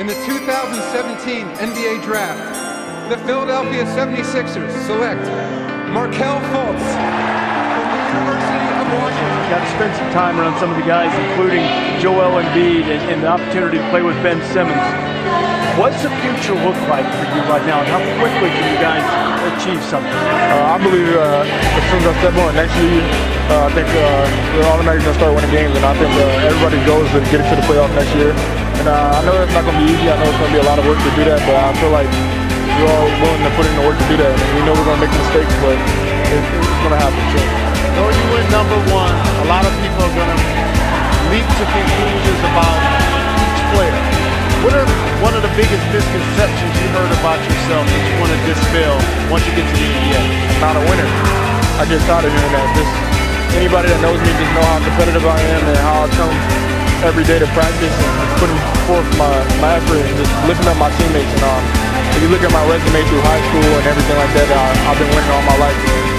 In the 2017 NBA Draft, the Philadelphia 76ers select Markelle Fultz from the University of Washington. Got to spend some time around some of the guys, including Joel Embiid, and, and the opportunity to play with Ben Simmons. What's the future look like for you right now, and how quickly can you guys achieve something? Uh, I believe uh, as soon as I step on next year, uh, I think uh, we're automatically going to start winning games, and I think uh, everybody's goal is to get into the playoffs next year. And uh, I know it's not going to be easy. I know it's going to be a lot of work to do that, but I feel like we're all willing to put in the work to do that. And we know we're going to make mistakes, but it, it's going to happen. So. Though you win number one, a lot of people are going to leap to conclusions about each player. What are one of the biggest misconceptions you heard about yourself that you want to dispel once you get to the NBA? I'm not a winner. I tired of hearing that. Just anybody that knows me just know how competitive I am and how I come every day to practice and putting forth my, my effort and just lifting up my teammates. And um, if you look at my resume through high school and everything like that, I, I've been winning all my life.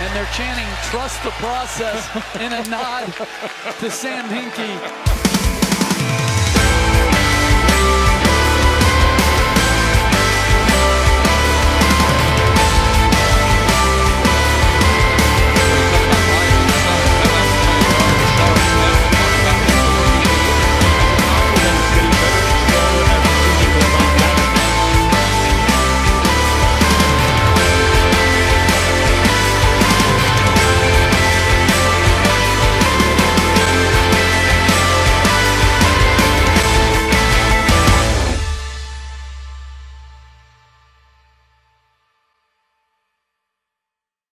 And they're chanting trust the process in a nod to Sam Hinkie.